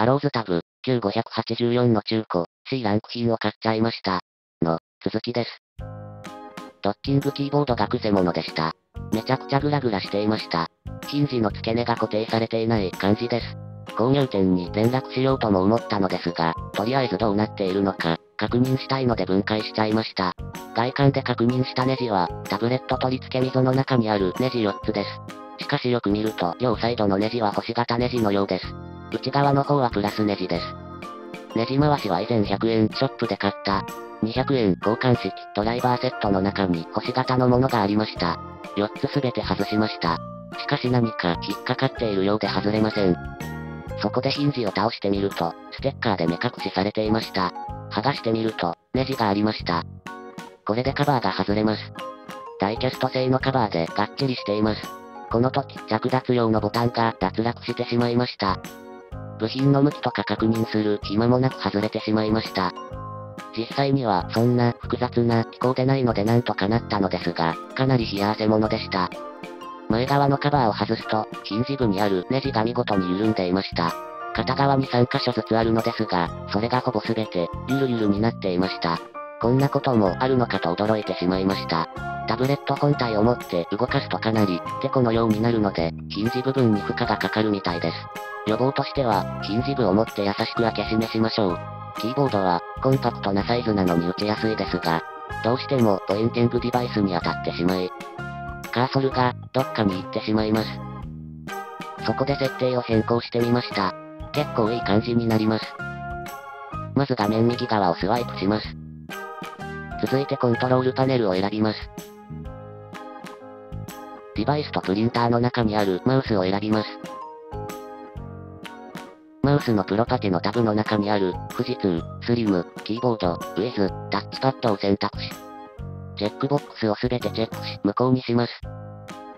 アローズタブ、9584の中古、C ランク品を買っちゃいました。の、続きです。ドッキングキーボードがくせ者でした。めちゃくちゃグラグラしていました。ヒンジの付け根が固定されていない感じです。購入店に連絡しようとも思ったのですが、とりあえずどうなっているのか、確認したいので分解しちゃいました。外観で確認したネジは、タブレット取り付け溝の中にあるネジ4つです。しかしよく見ると、両サイドのネジは星型ネジのようです。内側の方はプラスネジです。ネジ回しは以前100円ショップで買った、200円交換式ドライバーセットの中に星型のものがありました。4つすべて外しました。しかし何か引っかかっているようで外れません。そこでヒンジを倒してみると、ステッカーで目隠しされていました。剥がしてみると、ネジがありました。これでカバーが外れます。ダイキャスト製のカバーでがっちりしています。この時、着脱用のボタンが脱落してしまいました。部品の向きとか確認する暇もなく外れてしまいました。実際にはそんな複雑な機構でないのでなんとかなったのですが、かなり冷や汗ものでした。前側のカバーを外すと、ヒンジ部にあるネジが見事に緩んでいました。片側に3箇所ずつあるのですが、それがほぼ全て、ゆるゆるになっていました。こんなこともあるのかと驚いてしまいました。タブレット本体を持って動かすとかなり、てこのようになるので、ヒンジ部分に負荷がかかるみたいです。予防としては、ヒンジ部を持って優しく開け閉めしましょう。キーボードは、コンパクトなサイズなのに打ちやすいですが、どうしてもポインティングデバイスに当たってしまい、カーソルが、どっかに行ってしまいます。そこで設定を変更してみました。結構いい感じになります。まず画面右側をスワイプします。続いてコントロールパネルを選びます。デバイスとプリンターの中にあるマウスを選びます。マウスのプロパテのタブの中にある、富士通、スリム、キーボード、ウィズ、タッチパッドを選択し、チェックボックスをすべてチェックし、無効にします。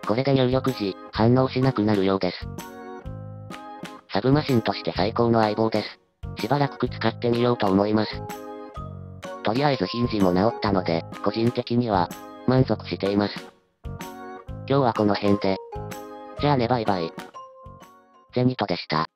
これで入力時、反応しなくなるようです。サブマシンとして最高の相棒です。しばらく使ってみようと思います。とりあえずヒンジも治ったので、個人的には、満足しています。今日はこの辺で。じゃあねバイバイ。ゼニトでした。